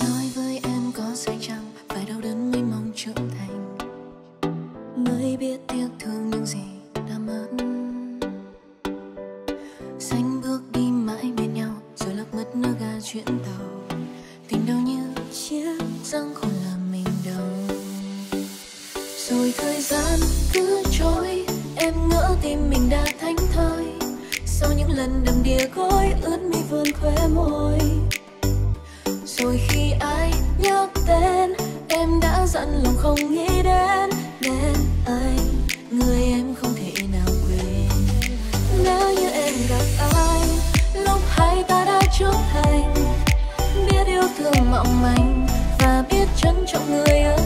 nói với em có sai chăng? Phải đau đớn mới mong trưởng thành. Mới biết tiếc thương những gì đã mất. Xanh bước đi mãi bên nhau, rồi lạc mất nơi ga chuyện tàu. Tình đâu như chiếc răng khôn là mình đâu rồi thời gian cứ trôi, em ngỡ tim mình đã thánh thơi. Sau những lần đầm đìa gối, ướt mi vươn khóe môi rồi khi ai nhắc tên, em đã dặn lòng không nghĩ đến đến anh người em không thể nào quên. Nếu như em gặp ai, lúc hai ta đã trưởng thành, biết yêu thương mong manh và biết trân trọng người ở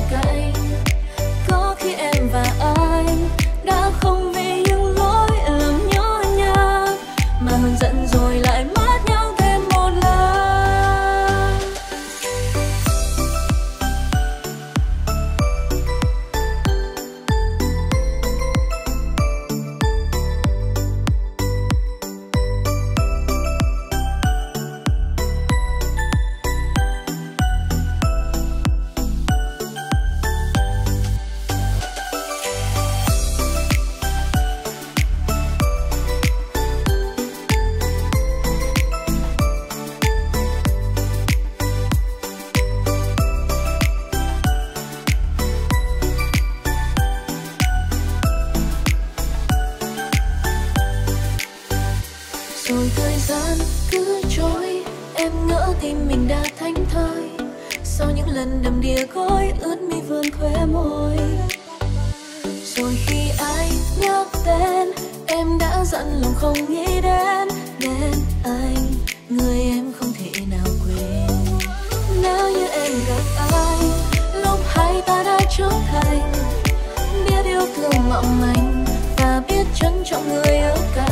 gian cứ trôi. Em ngỡ tim mình đã thánh thơi. Sau những lần đầm đìa gối, ướt mi vươn khóe môi. Rồi khi ai nhắc tên, em đã dặn lòng không nghĩ đến. Đến anh, người em không thể nào quên. Nếu như em gặp ai, lúc hai ta đã trưởng thành, biết yêu thương mộng manh và biết trân trọng người ở cạnh.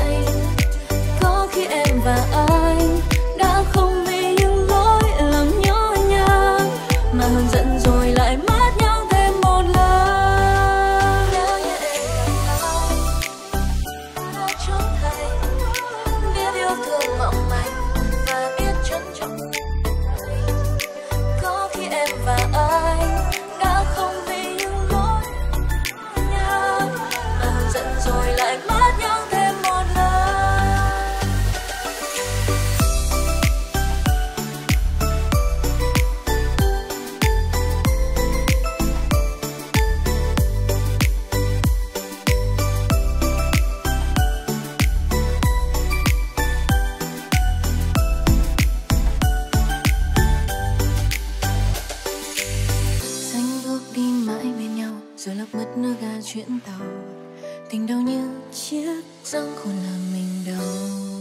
Rồi lạc mất nước ga chuyến tàu. Tình đau như chiếc răng khôn là mình đâu.